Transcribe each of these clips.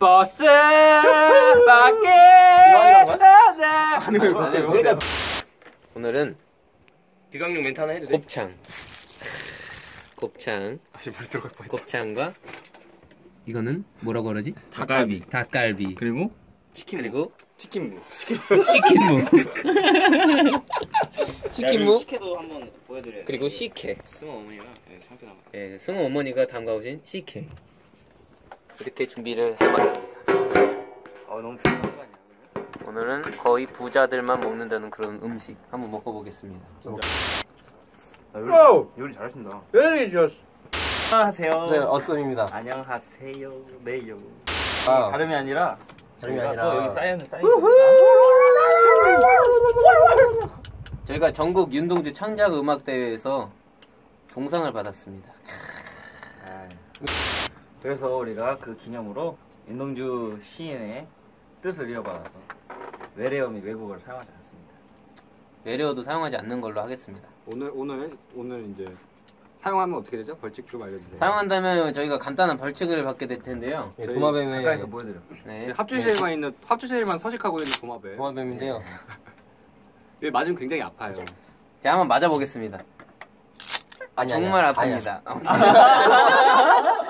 버스 밖에 우리가 오늘은 기강용 멘트 하나 해도 돼? 곱창. 곱창. 다시 물 들어갈 뻔 곱창과 이거는 뭐라고 그러지? 닭갈비. 닭갈비. 그리고 치킨 그리고 치킨무. 치킨무. 치킨무. 식혜도 한번 보여드려요. 그리고 식혜. 승호 어머니랑 네, 상표 나가 예, 승우 어머니가 담가오신 식혜 이렇게 준비를 해봤습니다. 어 너무 비싼 거 아니야 오늘은 거의 부자들만 먹는다는 그런 음식 한번 먹어보겠습니다. 요리, 요리 잘하신다. Very just 안녕하세요. 네, 어썸입니다. 안녕하세요. 네요. 아, 다름이 아니라 다름이 저희가 아니라. 여기 전국 윤동주 창작 음악 대회에서 동상을 받았습니다. 그래서 우리가 그 기념으로 윤동주 시인의 뜻을 이어받아서 외래어 및 외국어를 사용하지 않습니다 외래어도 사용하지 않는 걸로 하겠습니다. 오늘 오늘 오늘 이제 사용하면 어떻게 되죠? 벌칙 좀 알려주세요 사용한다면 저희가 간단한 벌칙을 받게 될 텐데요. 예, 저희 도마뱀의 가까이서 보여드려 네. 합주실에만 있는 합주실에만 서식하고 있는 도마뱀 도마뱀인데요. 얘 맞으면 굉장히 아파요 자, 한번 맞아보겠습니다. 아니, 정말 아니야. 아픕니다.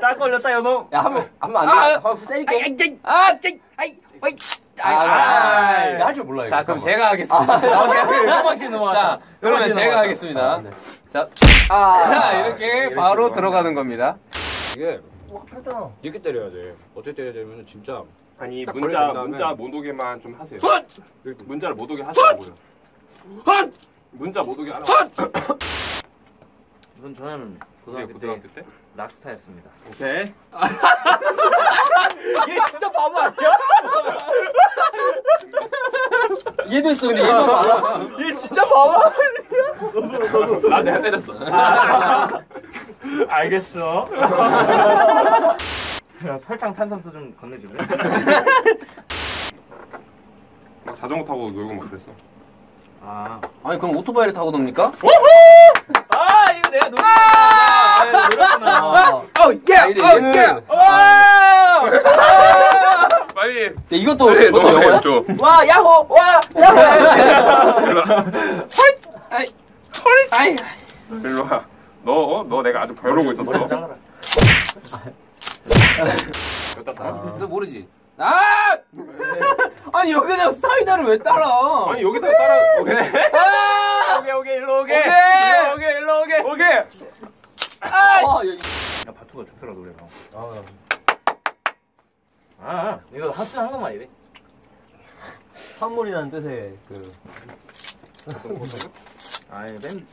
딱 걸렸다 요놈 야, 한번 한번 안 돼. 한번 세게. 아, 쟤, 아이, 아이, 아, 아, 할줄 몰라요. 자, 그럼. 제가 하겠습니다. 한방씩 넘어갔다 자, 그러면 제가. 하겠습니다. 아, 네. 자, 아, 이렇게 바로 들어가는 겁니다. 이게 와. 이렇게 때려야 돼 어떻게 때려야 되면 진짜 아니 딱 문자. 문자 못 오게만 좀 하세요. 문자를 못 오게 하시라고요. 문자 못 오게 하라고. 우선 저는 네, 고등학교 때 고등학교 때. 락스타였습니다 오케이. 얘 진짜 바보 아니야? 얘도 있어, 근데 얘도 알아. 얘 진짜 바보 나 내가 때렸어. 알겠어 설탕 탄산수 좀 건네줄래? 막 자전거 타고 놀고 막 그랬어. 아, 아니, 그럼 오토바이를 타고 놉니까? 아 노렸구나 어. 어예 아니, 근데 얘는 빨리. 네, 이것도 빨리 이것도 영어야? 와 야호 와 야호 아이, 일로 와. 너, 어? 너 내가 아주 벼르고 있었어. 여기다 다. 너 모르지? 아! 아니, 여기다 사이다를 왜 따라? 아니 여기다 따라. 오케이. 오게 오게 일로 오게 오케이. 일로 오게 일로 오게 오케이. 아. 야 바투가 좋더라 노래가 아, 아 이거 하스 한국말 이래 선물이라는 뜻의 그. 아이 밴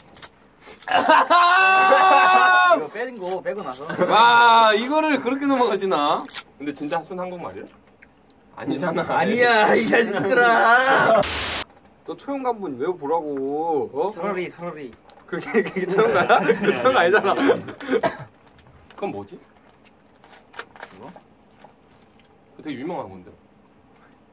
이거 빼는 거 빼고 나서 와, 이거를 그렇게 넘어가시나? 근데 진짜 순 한국말이야? 아니잖아. 아니야 이 자식들아 너 초용관분 외워보라고 어? 사러리 사러리 그게 그게 초용가야? 그게 초용 아니잖아 그건 뭐지? 그거? 그거 되게 유명한 건데.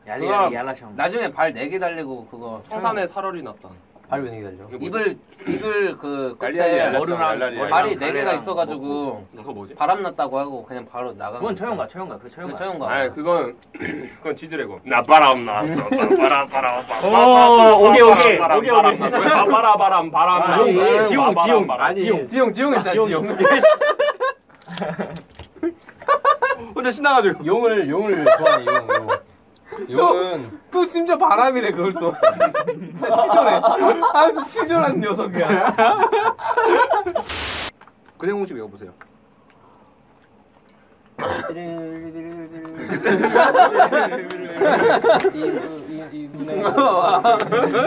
얄리 그거 얄리 얄라샹 나중에 발 4개 달리고 그거. 청산에 살얼이 났다. 발왜 기다려? 이거 뭐지? 입을, 입을 그 얄리얄리 머리랑 발이 얄리얄리. 4개가 발이랑 있어가지고 그거 뭐지? 바람 났다고 하고 그냥 바로 나간 그건 거 처형가. 처형가 그 처형가 그 처형가. 아, 그건 그건 지드래곤. 나 바람 났어. 바람 바람 바람. 오, 오게, 오게, 바람, 오게, 바람 오게. 바람 바람 바람. 지용, 지용. 아니 지용, 지용 했잖아, 지용. 혼자 신나가지고 용을, 용을 좋아해, 용, 용. 용은. 또 심지어 바람이래, 그걸 또. 치졸해. 아주 치졸한 녀석이야. 그생 공식 외워보세요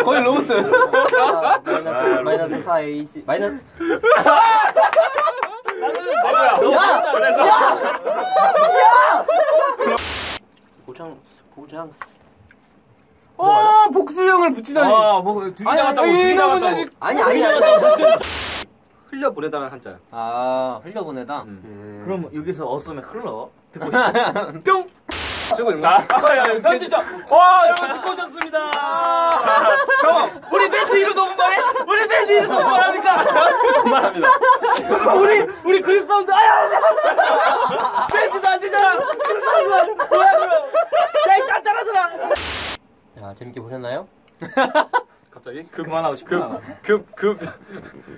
거의 로봇. 마이너스, 마이너스 4에 20. 마이너스. 뭐야 보장, 보장. 어, 복수형을 붙이다니. 아뭐 두개 잡았다고 두개 이놈의 잡았다고. 아니, 아니, 아니. 흘려보내다라는 한자야 아, 흘려보내다. 음. 그럼 여기서 어썸에 흘러 듣고 싶어 뿅 있는 자, 야, 편집자. 와, 여러분 듣고 오셨습니다. 자, 형, 우리 밴드 이름 너무 말해? 우리 밴드 이름 너무 말하니까. 그만합니다. 우리, 우리 그립 사운드, 아야, 밴드도 안 되잖아. 그립 사운드. 재밌게 보셨나요? 갑자기 급 그만하고 싶구나. 급급급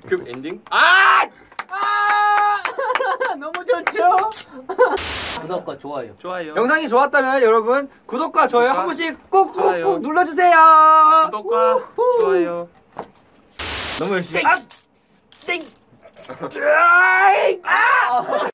급 엔딩? 아! 너무 좋죠? 구독과 좋아요. 좋아요. 영상이 좋았다면 여러분 구독과 좋아요 한 번씩 꾹꾹꾹. 눌러주세요. 구독과 좋아요. 너무 열심히. 아!